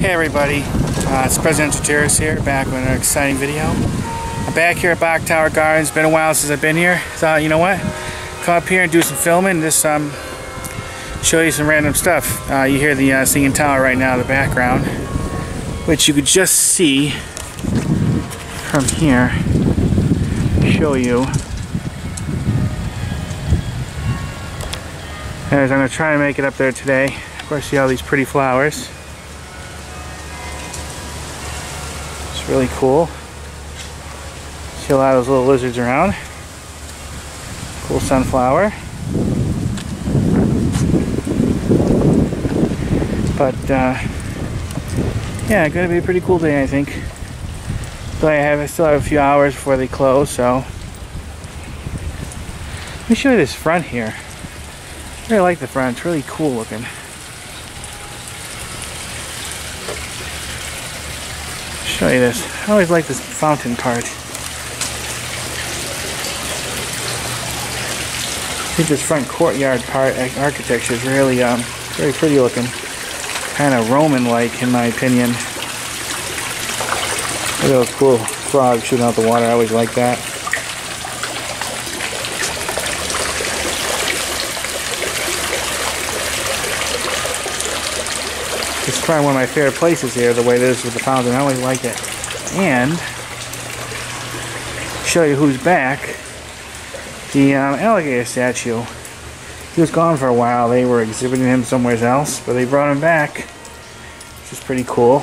Hey everybody, uh, it's Presidential Tourist here, back with an exciting video. I'm back here at Bok Tower Gardens. Been a while since I've been here. Thought, you know what? Come up here and do some filming just um, show you some random stuff. Uh, you hear the uh, singing tower right now in the background, which you could just see from here. Show you. Anyways, I'm going to try and make it up there today. Of course, see all these pretty flowers. Really cool. See a lot of those little lizards around. Cool sunflower. But, uh, yeah, going to be a pretty cool day, I think. But I have, I still have a few hours before they close, so. Let me show you this front here. I really like the front. It's really cool looking. Show you this. I always like this fountain part. I think this front courtyard part architecture is really um, very pretty looking. Kind of Roman-like in my opinion. Look at those cool frogs shooting out the water. I always like that. Is probably one of my favorite places here, the way it is with the fountain. I always like it. And, show you who's back, the um, alligator statue. He was gone for a while. They were exhibiting him somewhere else, but they brought him back, which is pretty cool.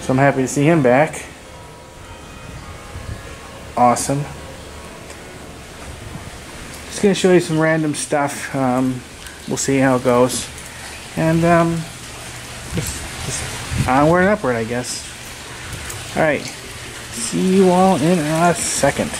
So I'm happy to see him back. Awesome going to show you some random stuff. Um, we'll see how it goes. And um, just, just onward and upward, I guess. Alright. See you all in a second.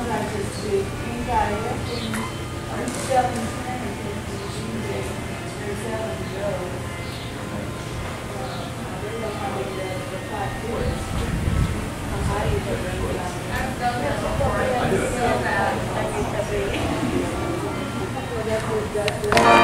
don't have to speak. Ain't got everything. I'm selling everything to Jesus. Selling Joe. I didn't get. I've done that. I do it. So. I think that's it.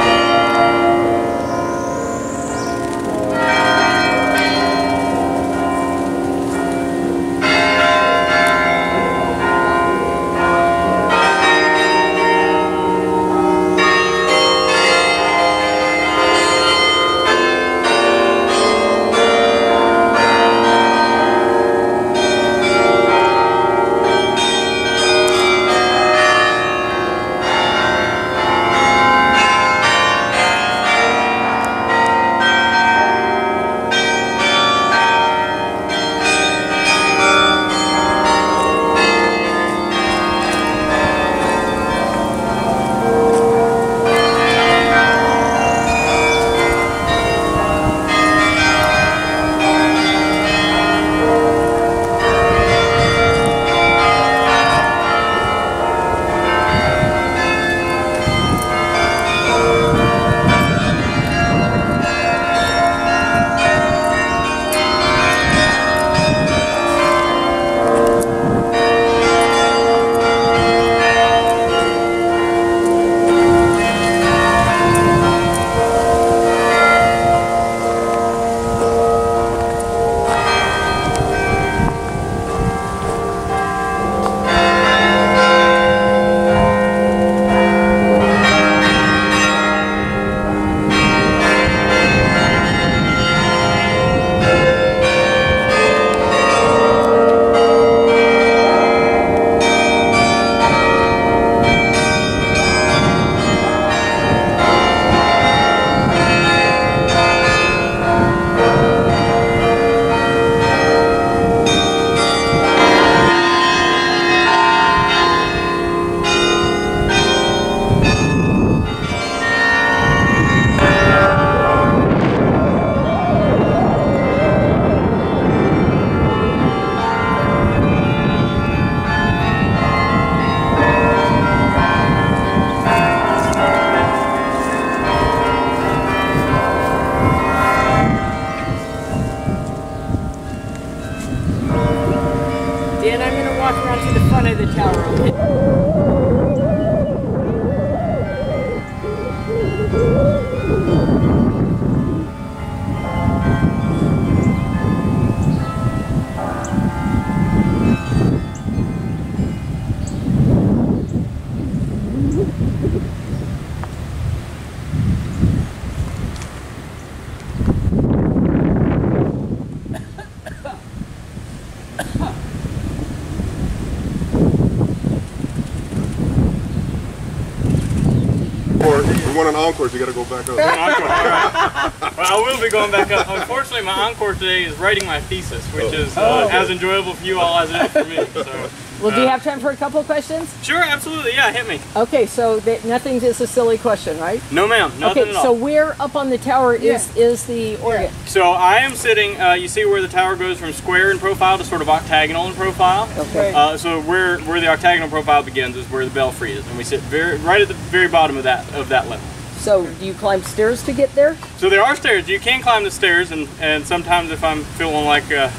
Or we want an encore, so you gotta go back up. Encore, all right. Well, I will be going back up. Unfortunately, my encore today is writing my thesis, which is uh, as enjoyable for you all as it is for me. So, Well, do you have time for a couple of questions? sure, absolutely, yeah, hit me. Okay, so that nothing is a silly question, right? No, ma'am, nothing okay, at all. so where up on the tower is is the organ? So I am sitting. Uh, you see where the tower goes from square in profile to sort of octagonal in profile. Okay. Uh, so where where the octagonal profile begins is where the belfry is, and we sit very right at the very bottom of that of that level. So do you climb stairs to get there? So there are stairs. You can climb the stairs, and and sometimes if I'm feeling like uh,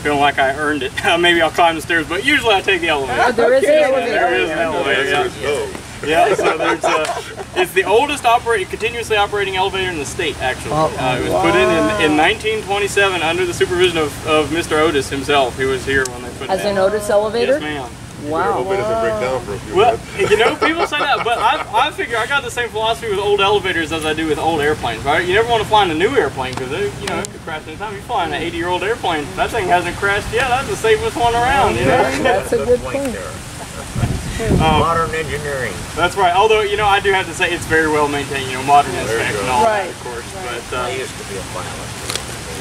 feeling like I earned it, maybe I'll climb the stairs. But usually I take the elevator. Oh, there is an There elevator. is an elevator. Yeah. No. Yeah, so there's uh, it's the oldest operating, continuously operating elevator in the state. Actually, uh, it was put in, in in 1927 under the supervision of, of Mr. Otis himself. He was here when they put As it in. an Otis elevator? Yes, ma'am. Wow. hope it doesn't break down for a few Well, minutes. you know, people say that, but I, I figure I got the same philosophy with old elevators as I do with old airplanes, right? You never want to fly in a new airplane because, you know, it could crash anytime. You fly in an 80-year-old airplane, that thing hasn't crashed yet. That's the safest one around, you know? That's a good point. Modern engineering. That's right. Although, you know, I do have to say it's very well maintained, you know, modern There you aspects go. and all Right. that, of course. But, I uh, used to be a pilot.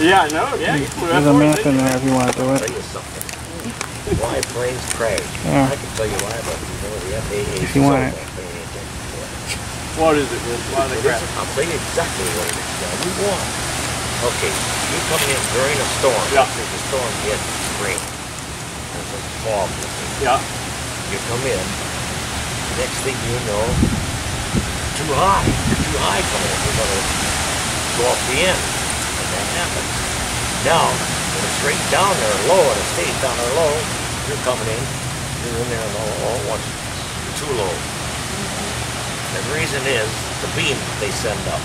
yeah, no, yeah. you flew There's a F-4s, map didn't in there if you want to do it. tell you something. Why planes crash. Yeah. I can tell you why, but you know the FAA. If you want it. What is it, Rich? Why they crash? I'll tell you exactly what it is. Now, you want. Okay, you come in during a storm. Yeah. Let's the storm gets rain. There's a fog. let's. Yeah. You come in. Next thing you know, too high. You're too high coming in. You're gonna go off the end. And that happens. Now, when it's right down there low and it stays down there low, you're coming in. You're in there and all, all at once. You're too low. Mm-hmm. And the reason is the beam they send up.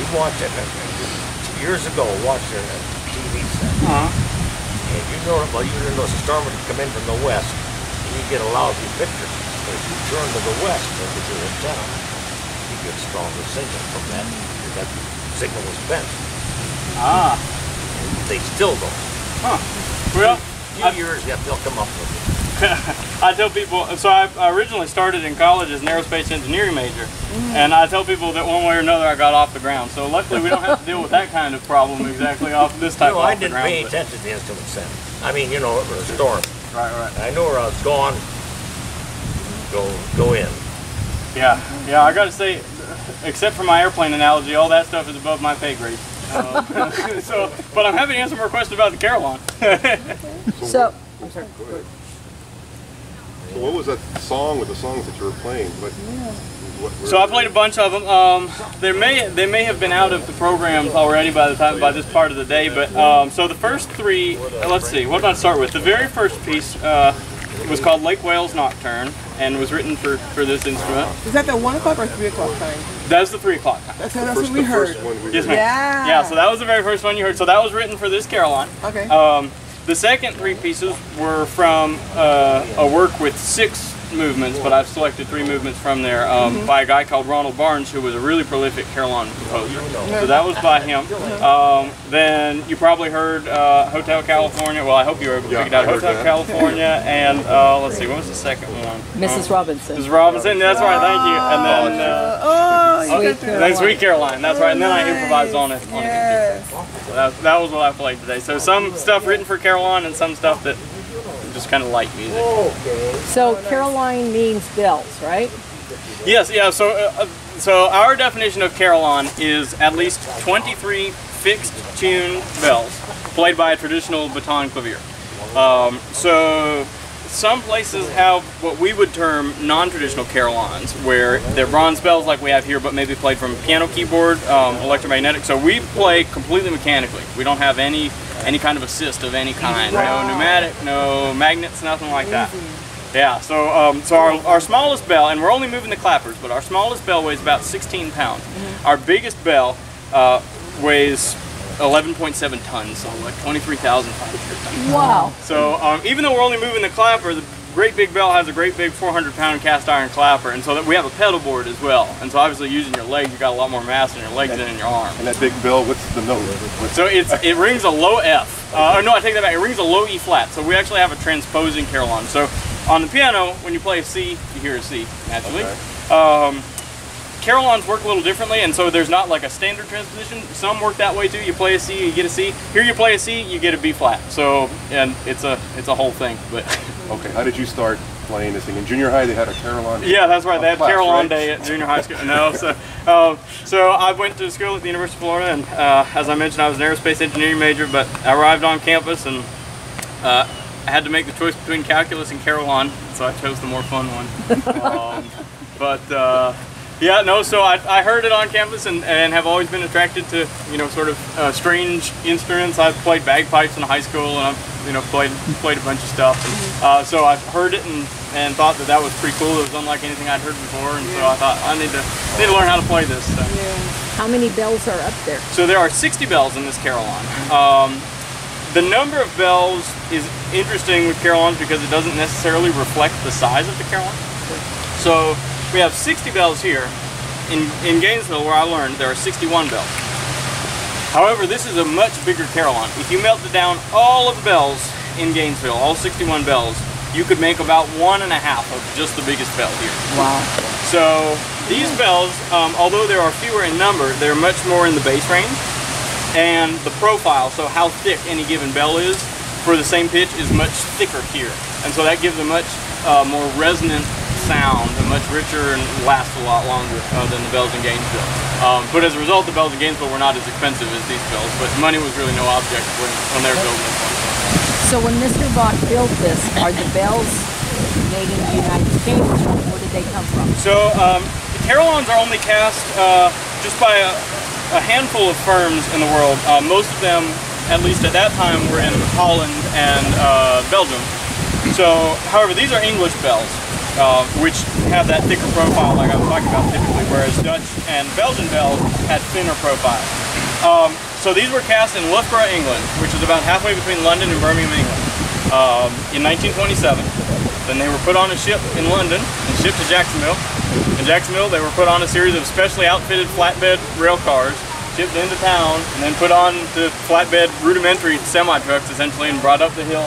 You watch it years ago. Watch a TV set. Uh-huh. And you know, well, you didn't know, a storm would come in from the west, and you get a lousy picture. But if you turn to the west, to the antenna, you get stronger signal from that. That signal was bent. Ah. They still don't. Huh. Well, A few years yet, they'll come up with it. I tell people, so I I originally started in college as an aerospace engineering major, and I tell people that one way or another I got off the ground. So luckily we don't have to deal with that kind of problem exactly off this type No, of I off the didn't ground. pay but- attention to the instrument set. I mean, you know, it was a storm. Right, right. I know where I was going. Go, go in. Yeah, yeah. I got to say, except for my airplane analogy, all that stuff is above my pay grade. Uh, so, but I'm happy to answer more questions about the Carillon. So, So what was that song with the songs that you were playing? What, what, So I played a bunch of them. Um, they may they may have been out of the programs already by the time by this part of the day. But um, so the first three, uh, let's see, what did I start with? The very first piece uh, was called Lake Wales Nocturne and was written for for this instrument. Is that the one o'clock or three o'clock time? That's the three o'clock time. That's, that's first, what we the heard. first one we Yes, heard. ma'am. Yeah. Yeah. So that was the very first one you heard. So that was written for this carillon. Okay. Um, the second three pieces were from uh, a work with six movements, but I've selected three movements from there um, by a guy called Ronald Barnes, who was a really prolific Carillon composer. So that was by him. Um, then you probably heard uh, Hotel California. Well, I hope you were able to Yeah, pick it out. Hotel that. California, and uh, let's see, what was the second one? Mrs. Oh, Robinson. Mrs. Robinson. That's right. Thank you. And then. Uh, oh, you Sweet got the- Sweet Caroline, that's right. And then I improvised on it. On it. Yes. So that, that was what I played today. So some stuff written for carillon and some stuff that just kind of light music. So carillon means bells, right? Yes, yeah. So, uh, uh, so our definition of carillon is at least 23 fixed tune bells played by a traditional baton clavier. Um, so some places have what we would term non-traditional carillons, where they're bronze bells like we have here, but maybe played from piano keyboard, um, electromagnetic. So we play completely mechanically. We don't have any any kind of assist of any kind. No pneumatic, no magnets, nothing like that. Yeah. So um, so our, our smallest bell, and we're only moving the clappers, but our smallest bell weighs about 16 pounds. Our biggest bell uh, weighs 11.7 tons, so like 23,500 tons. Wow. So um, even though we're only moving the clapper, the great big bell has a great big 400 pound cast iron clapper, and so that we have a pedal board as well. And so obviously using your legs, you got a lot more mass in your legs than in your arm. And that big bell, what's the note? What's So it's it rings a low F. Uh, or no, I take that back. It rings a low E flat. So we actually have a transposing carillon. So on the piano, when you play a C, you hear a C naturally. Um, carillons work a little differently, and so there's not like a standard transposition. Some work that way too. You play a C, you get a C. Here you play a C, you get a B flat. So and it's a it's a whole thing. But Okay, how did you start playing this thing? In junior high, they had a carillon. yeah, that's right. They had Class, carillon right? day at junior high school. No, so um, so I went to school at the University of Florida, and uh, as I mentioned, I was an aerospace engineering major. But I arrived on campus and uh, I had to make the choice between calculus and carillon, so I chose the more fun one. um, but uh, yeah, no. So I, I heard it on campus and, and have always been attracted to you know sort of uh, strange instruments. I've played bagpipes in high school and I've you know played played a bunch of stuff. And, uh, so I heard it and, and thought that that was pretty cool. It was unlike anything I'd heard before, and so I thought I need to need to learn how to play this. So. How many bells are up there? So there are 60 bells in this carillon. Um, the number of bells is interesting with carillons because it doesn't necessarily reflect the size of the carillon. So we have 60 bells here. In, in Gainesville, where I learned, there are 61 bells. However, this is a much bigger carillon. If you melted down all of the bells in Gainesville, all 61 bells, you could make about one and a half of just the biggest bell here. Wow. So these bells, um, although there are fewer in number, they're much more in the bass range. And the profile, so how thick any given bell is for the same pitch is much thicker here. And so that gives a much uh, more resonant sound, and much richer and lasts a lot longer uh, than the bells in Gainesville. Um, but as a result, the bells in Gainesville were not as expensive as these bells, but money was really no object when, when they were building this one. So when Mr. Bok built this, are the bells made in the United States or where did they come from? So um, the carillons are only cast uh, just by a, a handful of firms in the world. Uh, most of them, at least at that time, were in Holland and uh, Belgium. So, however, these are English bells, uh, which have that thicker profile like I was talking about typically, whereas Dutch and Belgian bells had thinner profiles. Um, so these were cast in Loughborough, England, which is about halfway between London and Birmingham, England, um, in 1927. Then they were put on a ship in London and shipped to Jacksonville. In Jacksonville, they were put on a series of specially outfitted flatbed rail cars, shipped into town, and then put on the flatbed rudimentary semi-trucks, essentially, and brought up the hill,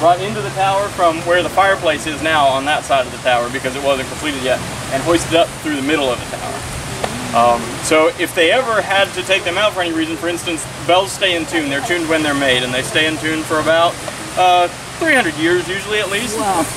brought into the tower from where the fireplace is now on that side of the tower because it wasn't completed yet, and hoisted up through the middle of the tower. Um, so if they ever had to take them out for any reason, for instance, bells stay in tune. They're tuned when they're made, and they stay in tune for about uh, 300 years, usually at least.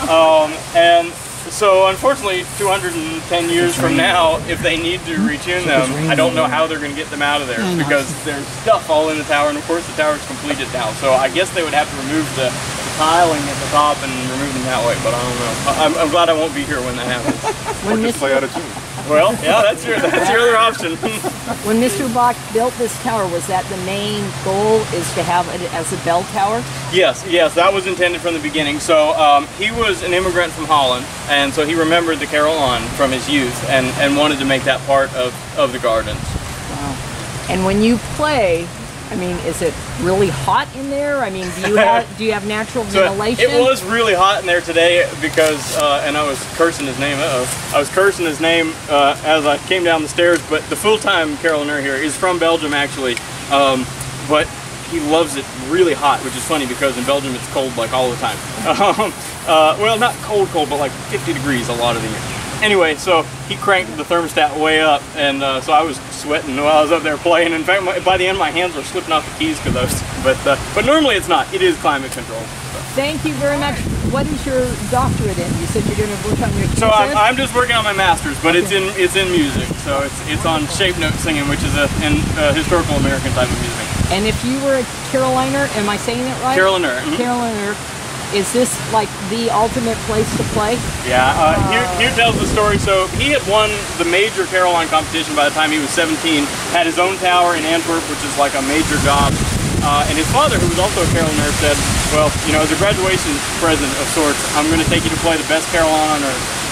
Um, and so, unfortunately, 210 years from now, if they need to retune them, I don't know how they're going to get them out of there because there's stuff all in the tower, and of course the tower's completed now. So I guess they would have to remove the tiling at the top and removing that way. But I don't know. I- I'm, I'm glad I won't be here when that happens. When Just play out of tune. well, yeah, that's your that's your other option. When Mr. Bok built this tower, was that the main goal is to have it as a bell tower? Yes, yes, that was intended from the beginning. So um, he was an immigrant from Holland, and so he remembered the carillon from his youth, and, and wanted to make that part of, of the gardens. And when you play, I mean, is it really hot in there? I mean, do you have do you have natural So ventilation? it was really hot in there today because, uh, and I was cursing his name. Uh-oh. I was cursing his name uh, as I came down the stairs. But the full-time carillonneur here is from Belgium, actually. Um, but he loves it really hot, which is funny because in Belgium it's cold like all the time. Um, uh, well, not cold, cold, but like 50 degrees a lot of the year. Anyway, so he cranked the thermostat way up, and uh, so I was sweating while I was up there playing. In fact, my, by the end, my hands were slipping off the keys because I was. But uh, but normally it's not. It is climate control. Thank you very much. What is your doctorate in? You said you're going to work on your So I'm. I'm just working on my master's, but it's in it's in music. So it's it's on shape note singing, which is a, an, a historical American type of music. And if you were a Caroliner, am I saying it right? Caroliner. mhm. Caroliner, is this like the ultimate place to play? Yeah, uh, here, here tells the story. So he had won the major carillon competition by the time he was 17, had his own tower in Antwerp, which is like a major job. Uh, and his father, who was also a caroller, said, well, you know, as a graduation present of sorts, I'm going to take you to play the best carillon on earth.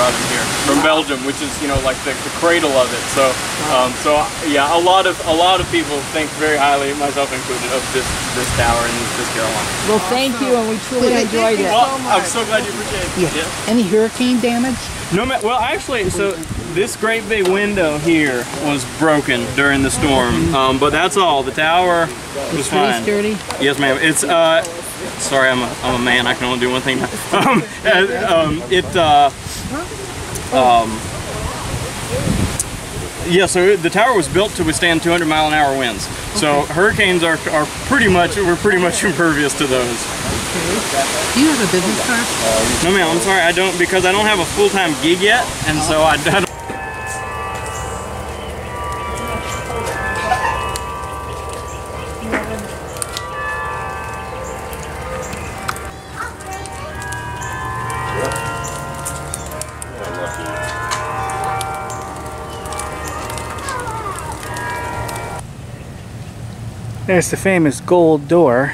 And brought him here from Belgium, which is, you know, like the, the cradle of it. So, um, so yeah, a lot of a lot of people think very highly, myself included, of this this tower and this, this carillon. Well, thank you, and we truly Well, enjoyed thank it. you. Well, so I'm so glad you appreciate it. Yeah. Any hurricane damage? No, ma- well, actually, so this great big window here was broken during the storm, um, but that's all. The tower was Pretty fine. sturdy? Yes, ma'am. It's uh, sorry, I'm a, I'm a man. I can only do one thing. Um, uh, um, it uh, um, yeah. So the tower was built to withstand 200 mile an hour winds. So hurricanes are are pretty much we're pretty much impervious to those. Do you have a business card? No, ma'am. I'm sorry. I don't because I don't have a full time gig yet, and so I, I don't. There's the famous gold door.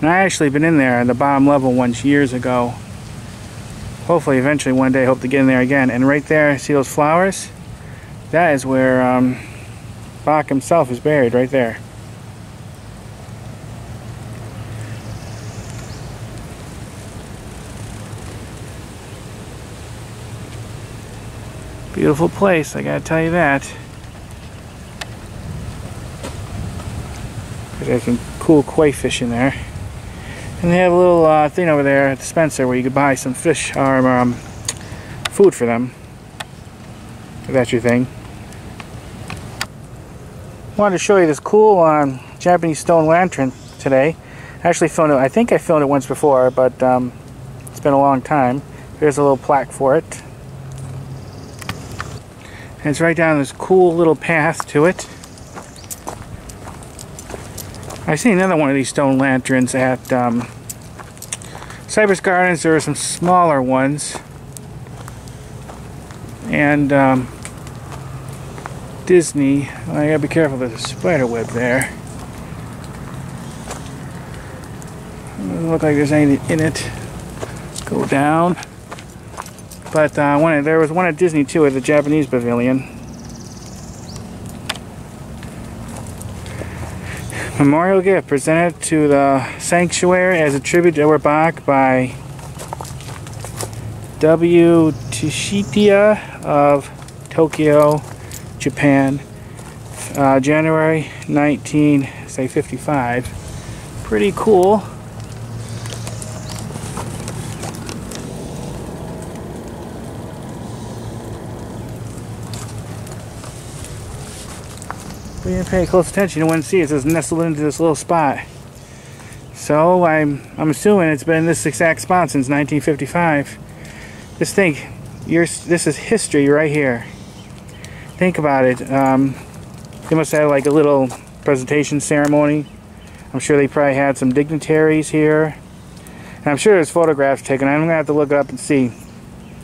And I actually been in there on the bottom level once years ago. Hopefully eventually one day hope to get in there again. And right there, see those flowers? That is where um, Bok himself is buried, right there. Beautiful place, I gotta tell you that. There's some cool koi fish in there. And they have a little uh, thing over there at the Spencer where you could buy some fish or um, food for them. If that's your thing. Wanted to show you this cool um, Japanese stone lantern today. I actually filmed it, I think I filmed it once before, but um, it's been a long time. Here's a little plaque for it. And it's right down this cool little path to it. I see another one of these stone lanterns at um, Cypress Gardens. There are some smaller ones, and um, Disney. I gotta be careful. There's a spider web there. Doesn't look like there's anything in it. Go down. But uh, there was one at Disney too, at the Japanese Pavilion. Memorial gift presented to the sanctuary as a tribute to Edward Bok by W. Tishitia of Tokyo, Japan, uh, January 19, say 55. Pretty cool. We didn't pay close attention. You wouldn't see it. It's just nestled into this little spot. So I'm I'm assuming it's been this exact spot since 1955. Just think, you're, this is history right here. Think about it. Um, they must have like a little presentation ceremony. I'm sure they probably had some dignitaries here. And I'm sure there's photographs taken. I'm gonna have to look it up and see.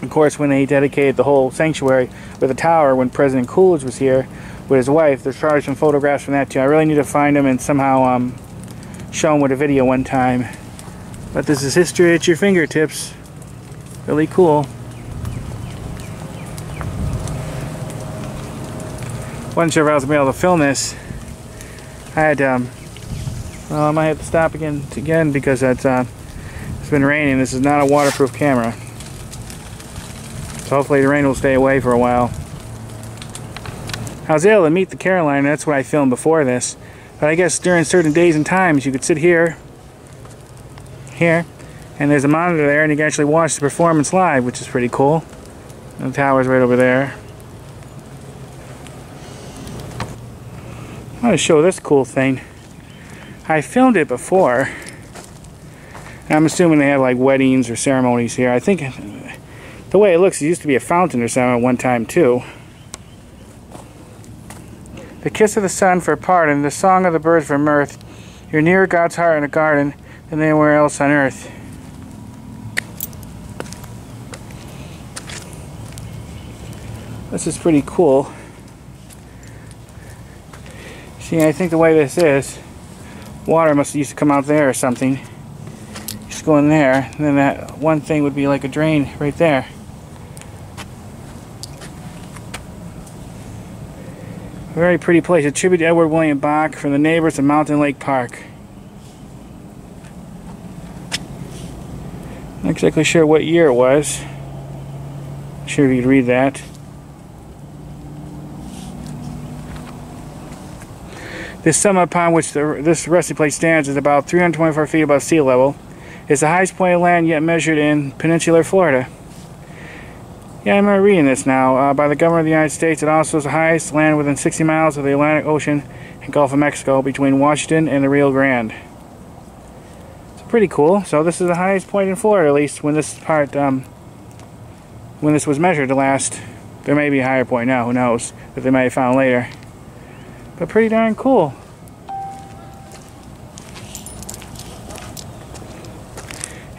Of course, when they dedicated the whole sanctuary with the tower, when President Coolidge was here with his wife, there's probably some photographs from that too. I really need to find them and somehow um, show them with a video one time. But this is history at your fingertips. Really cool. Wasn't sure if I was gonna be able to film this. I had um, well, I might have to stop again again because it's uh, it's been raining. This is not a waterproof camera. So hopefully the rain will stay away for a while. I was able to meet the Caroline, that's what I filmed before this. But I guess during certain days and times you could sit here, here, and there's a monitor there and you can actually watch the performance live, which is pretty cool. The tower's right over there. I want to show this cool thing. I filmed it before. I'm assuming they have like weddings or ceremonies here. I think the way it looks, it used to be a fountain or something at one time too the kiss of the sun for pardon, the song of the birds for mirth. You're nearer God's heart in a garden than anywhere else on earth. This is pretty cool. See, I think the way this is, water must used to come out there or something. Just go in there, and then that one thing would be like a drain right there. Very pretty place. A tribute to Edward William Bok from the neighbors of Mountain Lake Park. Not exactly sure what year it was. Sure if you could read that. This summit upon which the, this resting place stands is about 324 feet above sea level. It's the highest point of land yet measured in peninsular Florida. Yeah, I remember reading this now. Uh, by the government of the United States, it also is the highest land within 60 miles of the Atlantic Ocean and Gulf of Mexico between Washington and the Rio Grande. It's pretty cool. So this is the highest point in Florida, at least when this part, um, when this was measured the last. There may be a higher point now, who knows, that they may have found later. But pretty darn cool.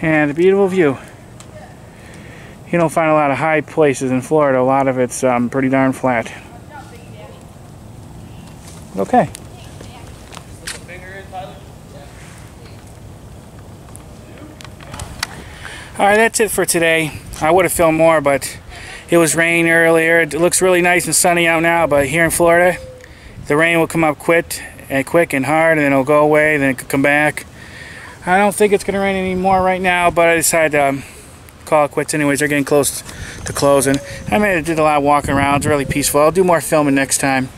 And a beautiful view. You don't find a lot of high places in Florida. A lot of it's um, pretty darn flat. Okay. Alright, that's it for today. I would have filmed more, but it was raining earlier. It looks really nice and sunny out now, but here in Florida, the rain will come up quick and quick and hard, and then it'll go away, then it could come back. I don't think it's going to rain anymore right now, but I decided to um, call it quits anyways. They're getting close to closing. I made did a lot of walking around. It's really peaceful. I'll do more filming next time.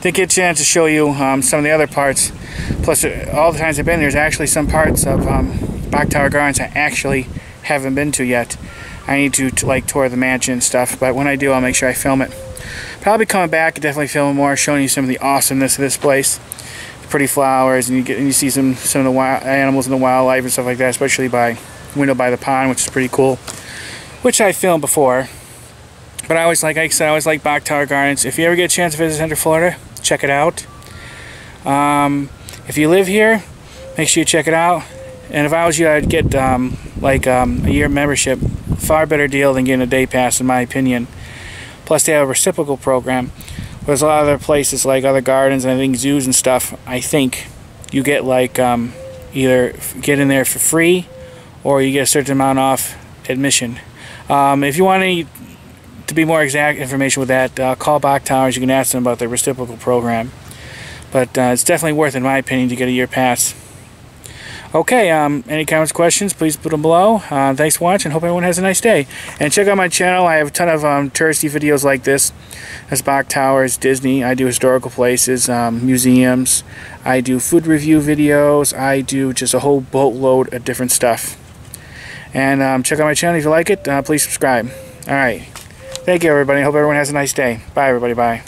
Didn't get a chance to show you um, some of the other parts. Plus, uh, all the times I've been, there, there's actually some parts of um, Bok Tower Gardens I actually haven't been to yet. I need to, to like tour the mansion and stuff, but when I do, I'll make sure I film it. Probably coming back and definitely filming more, showing you some of the awesomeness of this place. Pretty flowers, and you get and you see some some of the wild animals and the wildlife and stuff like that, especially by window by the pond, which is pretty cool. Which I filmed before, but I always like, like I said, I always like Bok Tower Gardens. If you ever get a chance to visit Central Florida, check it out. Um, if you live here, make sure you check it out. And if I was you, I'd get um, like um, a year membership. Far better deal than getting a day pass, in my opinion. Plus, they have a reciprocal program. There's a lot of other places like other gardens and I think zoos and stuff. I think you get like um, either get in there for free or you get a certain amount off admission. Um, if you want any to be more exact information with that, uh, call Bok Towers. You can ask them about the reciprocal program. But uh, it's definitely worth, in my opinion, to get a year pass. Okay, um, any comments, questions, please put them below. Uh, thanks for watching. Hope everyone has a nice day. And check out my channel. I have a ton of um, touristy videos like this. There's Bok Towers, Disney. I do historical places, um, museums. I do food review videos. I do just a whole boatload of different stuff. And um, check out my channel if you like it. Uh, please subscribe. All right. Thank you, everybody. Hope everyone has a nice day. Bye, everybody. Bye.